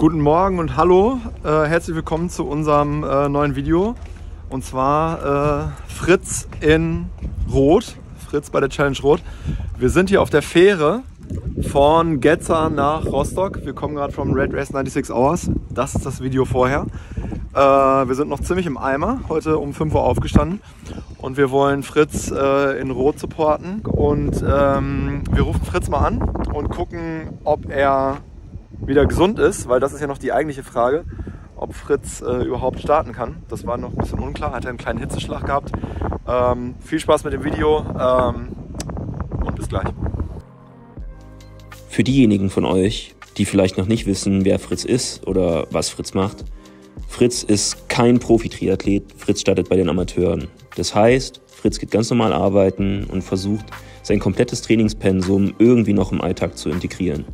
Guten Morgen und hallo, äh, herzlich willkommen zu unserem äh, neuen Video. Und zwar äh, Fritz in Rot, Fritz bei der Challenge Rot. Wir sind hier auf der Fähre von Getzer nach Rostock. Wir kommen gerade vom Red Race 96 Hours. Das ist das Video vorher. Äh, wir sind noch ziemlich im Eimer, heute um 5 Uhr aufgestanden und wir wollen Fritz äh, in Rot supporten. Und ähm, wir rufen Fritz mal an und gucken, ob er wieder gesund ist, weil das ist ja noch die eigentliche Frage, ob Fritz äh, überhaupt starten kann. Das war noch ein bisschen unklar, hat er einen kleinen Hitzeschlag gehabt. Ähm, viel Spaß mit dem Video ähm, und bis gleich. Für diejenigen von euch, die vielleicht noch nicht wissen, wer Fritz ist oder was Fritz macht, Fritz ist kein Profi-Triathlet, Fritz startet bei den Amateuren. Das heißt, Fritz geht ganz normal arbeiten und versucht, sein komplettes Trainingspensum irgendwie noch im Alltag zu integrieren.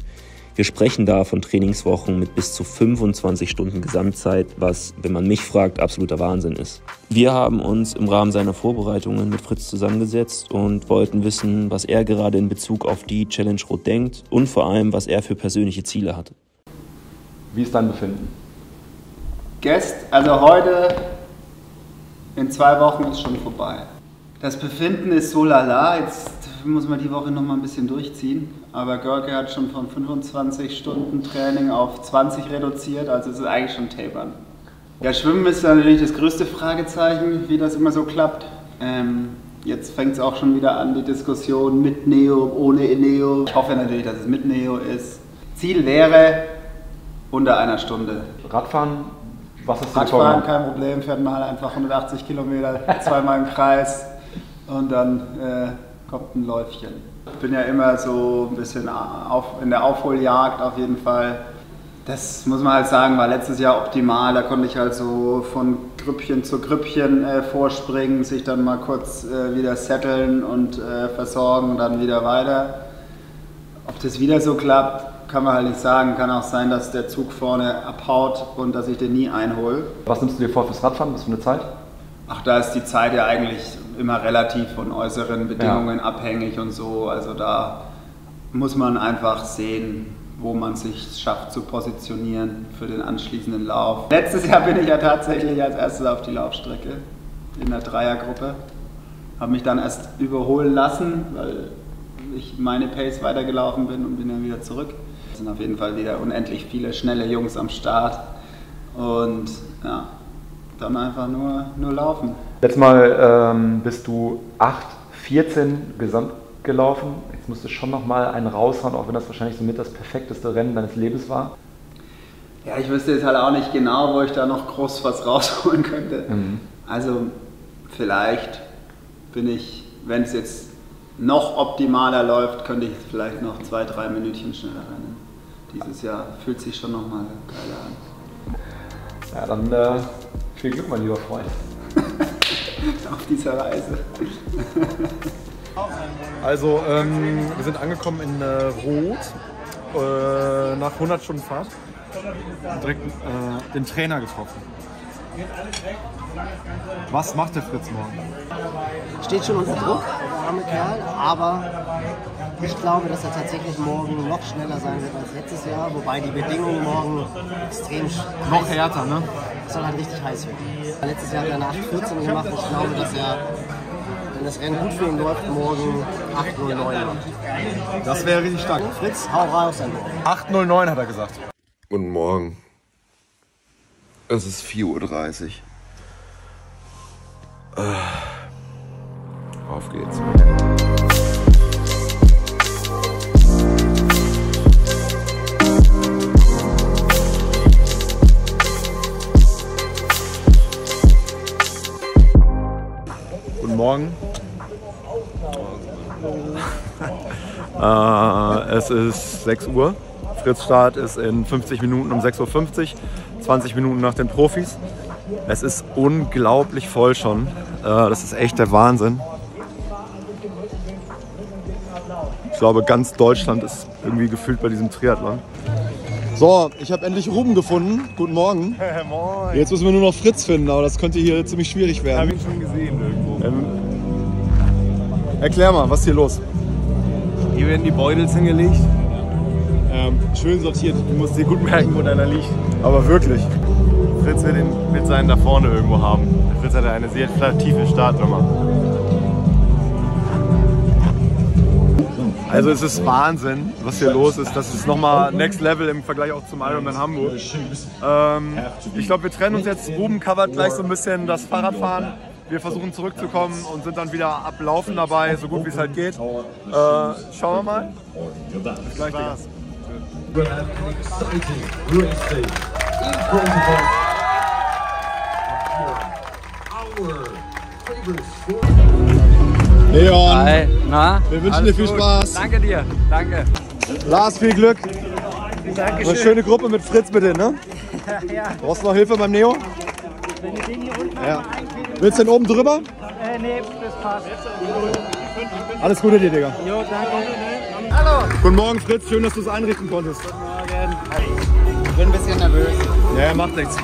Wir sprechen da von Trainingswochen mit bis zu 25 Stunden Gesamtzeit, was, wenn man mich fragt, absoluter Wahnsinn ist. Wir haben uns im Rahmen seiner Vorbereitungen mit Fritz zusammengesetzt und wollten wissen, was er gerade in Bezug auf die Challenge Rot denkt und vor allem, was er für persönliche Ziele hat. Wie ist dein Befinden? Gest, also heute in zwei Wochen ist schon vorbei. Das Befinden ist so lala, jetzt muss man die Woche noch mal ein bisschen durchziehen. Aber Görke hat schon von 25 Stunden Training auf 20 reduziert, also es ist eigentlich schon Tapern. Ja, Schwimmen ist natürlich das größte Fragezeichen, wie das immer so klappt. Ähm, jetzt fängt es auch schon wieder an, die Diskussion mit Neo, ohne Neo. Ich hoffe natürlich, dass es mit Neo ist. Ziel wäre unter einer Stunde. Radfahren, was ist Radfahren, kein Problem, fährt mal einfach 180 Kilometer, zweimal im Kreis und dann äh, kommt ein Läufchen. Ich bin ja immer so ein bisschen auf, in der Aufholjagd auf jeden Fall. Das muss man halt sagen, war letztes Jahr optimal. Da konnte ich halt so von Grüppchen zu Grüppchen äh, vorspringen, sich dann mal kurz äh, wieder setteln und äh, versorgen und dann wieder weiter. Ob das wieder so klappt, kann man halt nicht sagen. Kann auch sein, dass der Zug vorne abhaut und dass ich den nie einhole. Was nimmst du dir vor fürs Radfahren? Was für eine Zeit? Ach, da ist die Zeit ja eigentlich immer relativ von äußeren Bedingungen ja. abhängig und so. Also da muss man einfach sehen, wo man sich schafft zu positionieren für den anschließenden Lauf. Letztes Jahr bin ich ja tatsächlich als erstes auf die Laufstrecke in der Dreiergruppe. Habe mich dann erst überholen lassen, weil ich meine Pace weitergelaufen bin und bin dann wieder zurück. Es sind auf jeden Fall wieder unendlich viele schnelle Jungs am Start. Und ja, dann einfach nur, nur laufen. Letztes Mal ähm, bist du 8,14 gesamt gelaufen. Jetzt musst du schon nochmal einen raushauen, auch wenn das wahrscheinlich somit das perfekteste Rennen deines Lebens war. Ja, ich wüsste jetzt halt auch nicht genau, wo ich da noch groß was rausholen könnte. Mhm. Also vielleicht bin ich, wenn es jetzt noch optimaler läuft, könnte ich vielleicht noch zwei, drei Minütchen schneller rennen. Dieses Jahr fühlt sich schon nochmal geiler an. Ja, dann äh, viel Glück, mein lieber Freund. Auf dieser Reise. Also, ähm, wir sind angekommen in äh, Rot äh, nach 100 Stunden Fahrt. Direkt äh, den Trainer getroffen. Was macht der Fritz morgen? Steht schon unter Druck, der arme Kerl, aber ich glaube, dass er tatsächlich morgen noch schneller sein wird als letztes Jahr, wobei die Bedingungen morgen extrem Noch härter, ne? Es soll halt richtig heiß werden. Letztes Jahr hat er eine 8,14 gemacht. Ich glaube, dass er, wenn das Rennen gut für ihn läuft, morgen 8,09 macht. Das wäre richtig stark. Fritz, hau raus an 8,09 hat er gesagt. Guten Morgen. Es ist 4.30 Uhr. Äh, auf geht's. Morgen. äh, es ist 6 Uhr. Fritz Start ist in 50 Minuten um 6.50 Uhr. 20 Minuten nach den Profis. Es ist unglaublich voll schon. Äh, das ist echt der Wahnsinn. Ich glaube, ganz Deutschland ist irgendwie gefühlt bei diesem Triathlon. So, ich habe endlich Ruben gefunden. Guten Morgen. Moin. Jetzt müssen wir nur noch Fritz finden, aber das könnte hier ziemlich schwierig werden. Habe ihn schon gesehen irgendwo. Ähm, erklär mal, was ist hier los? Hier werden die Beutels hingelegt. Ähm, schön sortiert. Du musst dir gut merken, wo deiner liegt. Aber wirklich. Fritz will den mit seinen da vorne irgendwo haben. Der Fritz hatte eine sehr tiefe Startnummer. Also es ist Wahnsinn, was hier los ist. Das ist nochmal Next Level im Vergleich auch zum Ironman Hamburg. Ähm, ich glaube, wir trennen uns jetzt. Ruben covert gleich so ein bisschen das Fahrradfahren. Wir versuchen zurückzukommen und sind dann wieder ablaufen dabei, so gut wie es halt geht. Äh, schauen wir mal. Bis gleich, Digga. Leon, Hi, na? wir wünschen Alles dir viel gut? Spaß. Danke dir, danke. Lars, viel Glück. Eine schöne Gruppe mit Fritz bitte, ne? Brauchst du noch Hilfe beim Neo? Ja. Willst du denn oben drüber? Äh, nee, das passt. Alles Gute dir, Digga. Jo, danke. Guten Morgen, Fritz. Schön, dass du es einrichten konntest. Ich bin ein bisschen nervös. Ja, ja, macht nichts.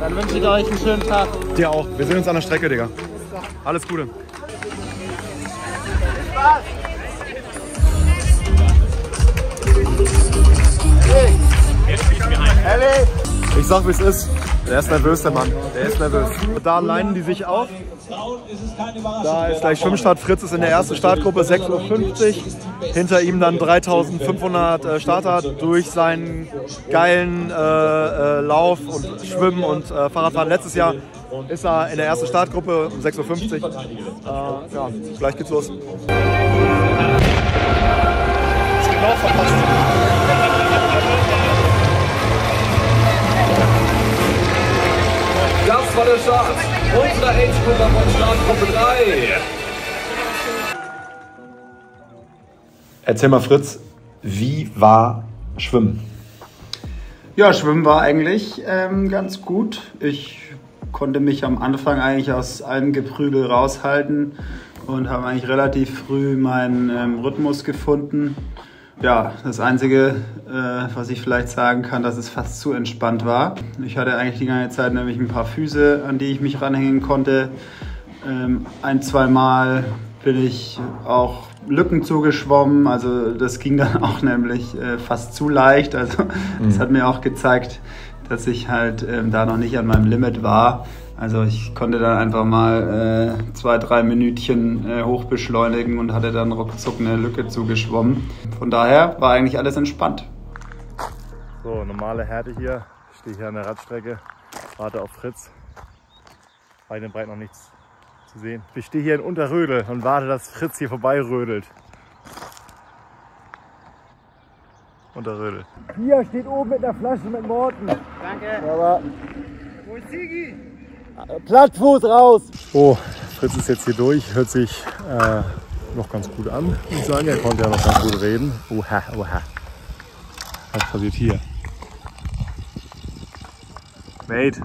Dann wünsche ich euch einen schönen Tag. Dir auch. Wir sehen uns an der Strecke, Digga. Alles Gute. Ich sag, wie es ist. Der ist nervös, der Mann. Der ist nervös. Da leinen die sich auf. Da ist gleich Schwimmstart. Fritz ist in der ersten Startgruppe 6.50 Uhr. Hinter ihm dann 3500 äh, Starter durch seinen geilen äh, äh, Lauf und Schwimmen und äh, Fahrradfahren. Letztes Jahr ist er in der ersten Startgruppe um 6.50 Uhr. Äh, ja, gleich geht's los. Genau verpasst. Start unserer Age-Gruppe von Startgruppe 3. Erzähl mal, Fritz, wie war Schwimmen? Ja, Schwimmen war eigentlich ähm, ganz gut. Ich konnte mich am Anfang eigentlich aus allem Geprügel raushalten und habe eigentlich relativ früh meinen ähm, Rhythmus gefunden. Ja, das Einzige, äh, was ich vielleicht sagen kann, dass es fast zu entspannt war. Ich hatte eigentlich die ganze Zeit nämlich ein paar Füße, an die ich mich ranhängen konnte. Ähm, ein, zwei Mal bin ich auch Lücken zugeschwommen. Also das ging dann auch nämlich äh, fast zu leicht. Also das hat mir auch gezeigt, dass ich halt ähm, da noch nicht an meinem Limit war. Also ich konnte dann einfach mal äh, zwei, drei Minütchen äh, hochbeschleunigen und hatte dann ruckzuck eine Lücke zugeschwommen. Von daher war eigentlich alles entspannt. So, normale Härte hier. Ich stehe hier an der Radstrecke, warte auf Fritz. Und breit noch nichts zu sehen. Ich stehe hier in Unterrödel und warte, dass Fritz hier vorbeirödelt. Unterrödel. Hier steht oben mit einer Flasche mit Morten. Danke. Aber Wo ist Sigi? Plattfuß raus. So, Fritz ist jetzt hier durch. Hört sich äh, noch ganz gut an, ich sagen. Er konnte ja noch ganz gut reden. Oha, oha. Was passiert hier? Mate.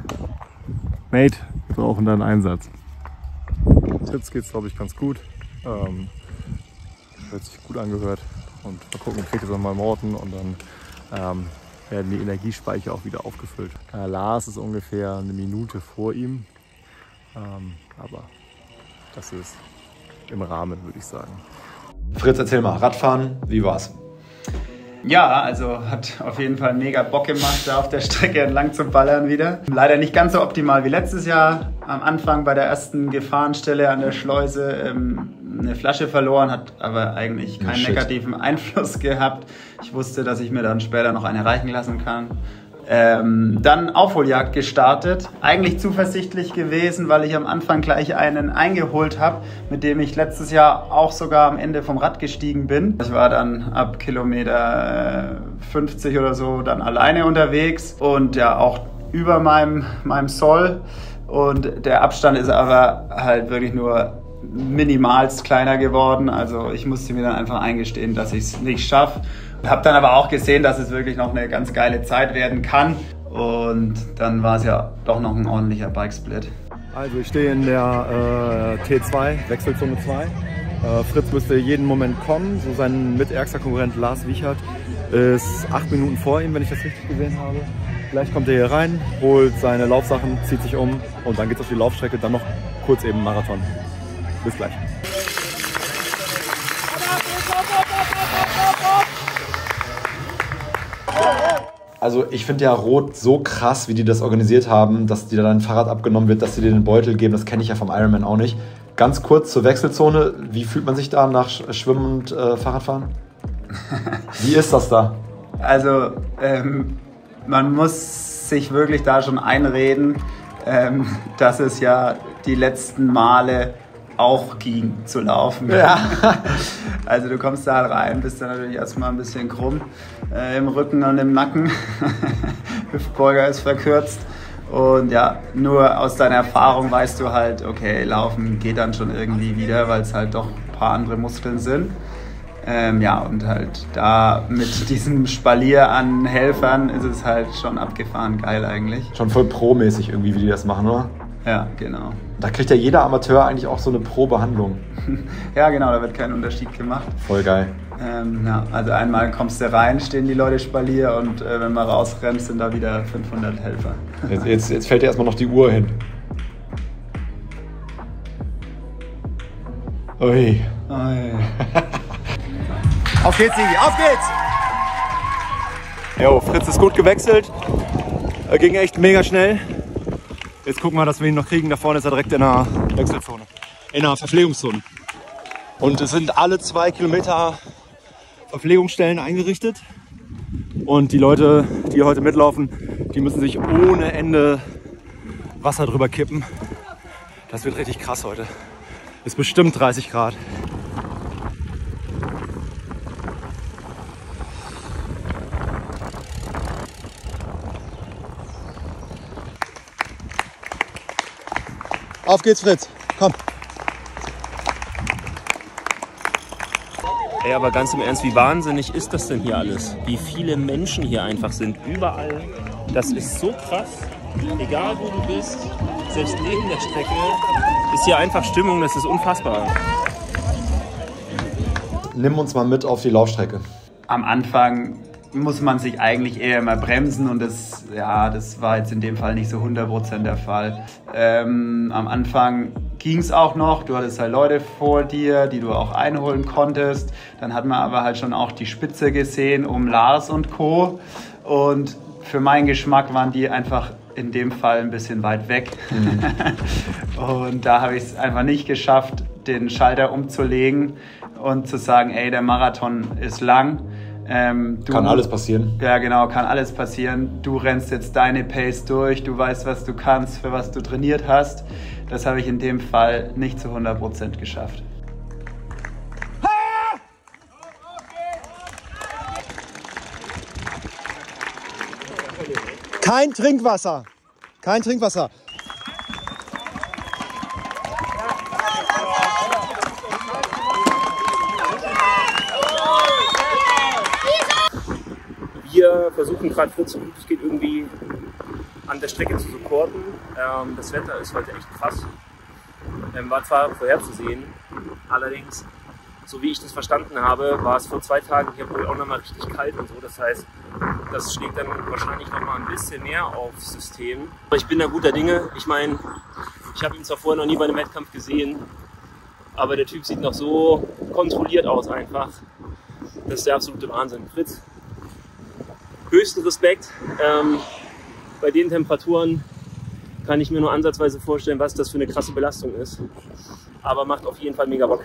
Mate, wir brauchen deinen Einsatz. Fritz geht's, glaube ich, ganz gut. Ähm, hört sich gut angehört. Und mal gucken, kriegt jetzt nochmal Morten und dann ähm, werden die Energiespeicher auch wieder aufgefüllt. Äh, Lars ist ungefähr eine Minute vor ihm. Ähm, aber das ist im Rahmen, würde ich sagen. Fritz, erzähl mal, Radfahren, wie war's? Ja, also hat auf jeden Fall mega Bock gemacht, da auf der Strecke entlang zu ballern wieder. Leider nicht ganz so optimal wie letztes Jahr. Am Anfang bei der ersten Gefahrenstelle an der Schleuse ähm, eine Flasche verloren, hat aber eigentlich keinen Shit. negativen Einfluss gehabt. Ich wusste, dass ich mir dann später noch eine reichen lassen kann. Ähm, dann Aufholjagd gestartet. Eigentlich zuversichtlich gewesen, weil ich am Anfang gleich einen eingeholt habe, mit dem ich letztes Jahr auch sogar am Ende vom Rad gestiegen bin. Ich war dann ab Kilometer äh, 50 oder so dann alleine unterwegs und ja auch über meinem, meinem Soll. Und der Abstand ist aber halt wirklich nur minimalst kleiner geworden. Also ich musste mir dann einfach eingestehen, dass ich es nicht schaffe. Habe dann aber auch gesehen, dass es wirklich noch eine ganz geile Zeit werden kann. Und dann war es ja doch noch ein ordentlicher Bikesplit. Also ich stehe in der äh, T2, Wechselzone 2. Äh, Fritz müsste jeden Moment kommen. So sein mitärgster Konkurrent Lars Wiechert ist acht Minuten vor ihm, wenn ich das richtig gesehen habe. Gleich kommt er hier rein, holt seine Laufsachen, zieht sich um und dann geht's auf die Laufstrecke. Dann noch kurz eben Marathon. Bis gleich. Also ich finde ja Rot so krass, wie die das organisiert haben, dass dir dann ein Fahrrad abgenommen wird, dass sie dir den Beutel geben. Das kenne ich ja vom Ironman auch nicht. Ganz kurz zur Wechselzone. Wie fühlt man sich da nach Schwimmen und äh, Fahrradfahren? wie ist das da? Also ähm, man muss sich wirklich da schon einreden, ähm, dass es ja die letzten Male auch ging zu laufen. Ja. Also du kommst da halt rein, bist dann natürlich erstmal ein bisschen krumm äh, im Rücken und im Nacken. Hüftbeuger ist verkürzt. Und ja, nur aus deiner Erfahrung weißt du halt, okay, Laufen geht dann schon irgendwie wieder, weil es halt doch ein paar andere Muskeln sind. Ähm, ja, und halt da mit diesem Spalier an Helfern ist es halt schon abgefahren geil eigentlich. Schon voll pro-mäßig irgendwie, wie die das machen, oder? Ja, genau. Da kriegt ja jeder Amateur eigentlich auch so eine Pro-Behandlung. ja, genau, da wird kein Unterschied gemacht. Voll geil. Ähm, ja, also einmal kommst du rein, stehen die Leute Spalier und äh, wenn man rausrennt, sind da wieder 500 Helfer. Jetzt, jetzt, jetzt fällt dir erstmal noch die Uhr hin. Ui. Ui. auf geht's, Sigi, auf geht's! Jo, Fritz ist gut gewechselt. Er ging echt mega schnell. Jetzt gucken wir, dass wir ihn noch kriegen. Da vorne ist er direkt in der Wechselzone. In der Verpflegungszone. Und es sind alle zwei Kilometer Verpflegungsstellen eingerichtet. Und die Leute, die heute mitlaufen, die müssen sich ohne Ende Wasser drüber kippen. Das wird richtig krass heute. Ist bestimmt 30 Grad. Auf geht's, Fritz. Komm. Ey, aber ganz im Ernst, wie wahnsinnig ist das denn hier alles? Wie viele Menschen hier einfach sind, überall. Das ist so krass. Egal wo du bist, selbst neben der Strecke, ist hier einfach Stimmung, das ist unfassbar. Nimm uns mal mit auf die Laufstrecke. Am Anfang muss man sich eigentlich eher mal bremsen und das, ja, das war jetzt in dem Fall nicht so 100% der Fall. Ähm, am Anfang ging es auch noch, du hattest halt Leute vor dir, die du auch einholen konntest. Dann hat man aber halt schon auch die Spitze gesehen um Lars und Co. Und für meinen Geschmack waren die einfach in dem Fall ein bisschen weit weg. Mhm. und da habe ich es einfach nicht geschafft, den Schalter umzulegen und zu sagen, ey, der Marathon ist lang ähm, du, kann alles passieren. Ja, genau, kann alles passieren. Du rennst jetzt deine Pace durch, du weißt, was du kannst, für was du trainiert hast. Das habe ich in dem Fall nicht zu 100% geschafft. Kein Trinkwasser. Kein Trinkwasser. Wir versuchen gerade Fritz so gut es geht irgendwie an der Strecke zu supporten. Ähm, das Wetter ist heute echt krass. Ähm, war zwar vorherzusehen, allerdings, so wie ich das verstanden habe, war es vor zwei Tagen hier wohl auch nochmal richtig kalt und so. Das heißt, das schlägt dann wahrscheinlich nochmal ein bisschen mehr aufs System. Aber ich bin da guter Dinge. Ich meine, ich habe ihn zwar vorher noch nie bei einem Wettkampf gesehen, aber der Typ sieht noch so kontrolliert aus einfach. Das ist der absolute Wahnsinn. Fritz, höchsten Respekt. Ähm, bei den Temperaturen kann ich mir nur ansatzweise vorstellen, was das für eine krasse Belastung ist. Aber macht auf jeden Fall mega Bock.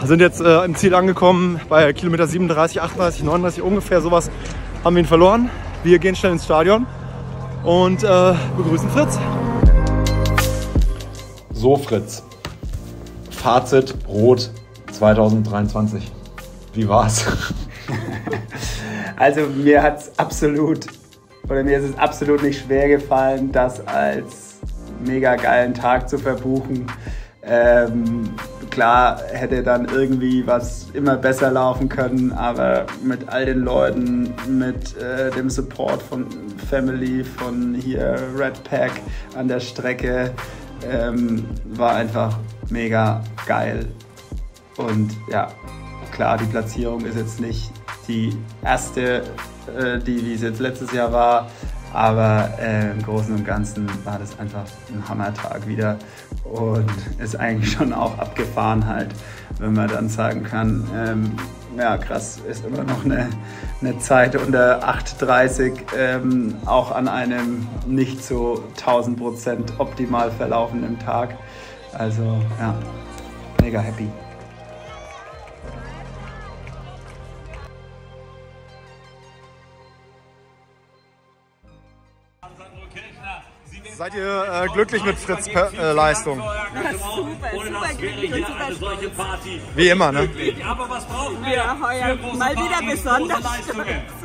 Wir sind jetzt äh, im Ziel angekommen, bei Kilometer 37, 38, 39 ungefähr sowas haben wir ihn verloren. Wir gehen schnell ins Stadion und äh, begrüßen Fritz. So, Fritz. Fazit Rot 2023. Wie war's? Also mir hat es absolut, oder mir ist es absolut nicht schwer gefallen, das als mega geilen Tag zu verbuchen. Ähm, klar hätte dann irgendwie was immer besser laufen können, aber mit all den Leuten, mit äh, dem Support von Family, von hier Red Pack an der Strecke, ähm, war einfach mega geil. Und ja, klar, die Platzierung ist jetzt nicht die erste, äh, die wie es jetzt letztes Jahr war. Aber äh, im Großen und Ganzen war das einfach ein Hammertag wieder und ist eigentlich schon auch abgefahren halt, wenn man dann sagen kann, ähm, ja krass, ist immer noch eine, eine Zeit unter 8,30, ähm, auch an einem nicht so 1000% optimal verlaufenden Tag. Also ja, mega happy. Sandro Kirchner. Seid ihr äh, glücklich mit Fritz per äh, Leistung? Super, super glücklich und super stolz. Wie immer, ne? Aber was brauchen wir? Ja, heuer mal wieder besonders?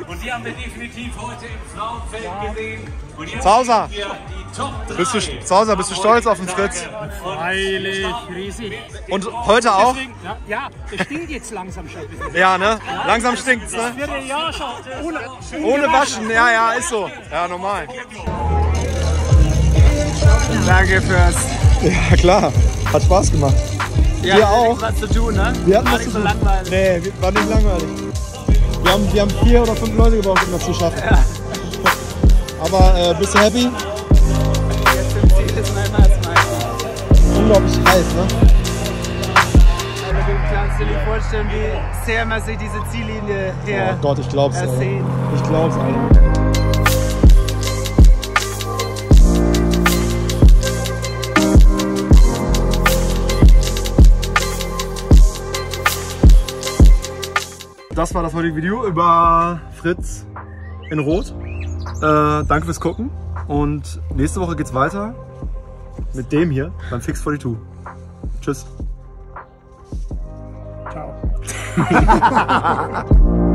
Und die haben wir definitiv heute im Frauenfeld gesehen. Und jetzt Zauser. sehen wir die Top 3. Bist du, Zauser, bist du stolz auf den Fritz? Freilich, riesig. Und heute auch? Deswegen, ja, das stinkt jetzt langsam schon ein bisschen. Ja, ne? Langsam stinkt's, Das ne? wird ja schon ohne, Ohne Waschen, ja, ja, ist so. Ja, normal. Danke fürs. Ja, klar. Hat Spaß gemacht. Ja, Wir auch. was zu tun, ne? Wir hatten War nicht so langweilig. Nee, wir- war nicht langweilig. Wir haben, wir haben vier oder fünf Leute gebraucht, um das zu schaffen. Aber äh, bist du happy? Jetzt im Ziel ist man immer als Meister. Unglaublich heiß, ne? Also du kannst dir nicht vorstellen, wie sehr man sich diese Ziellinie hier Oh Gott, ich glaub's, ey. Ich glaub's, ey. Das war das heutige Video über Fritz in Rot. Äh, danke fürs Gucken und nächste Woche geht's weiter mit dem hier beim Fix 42. Tschüss. Ciao.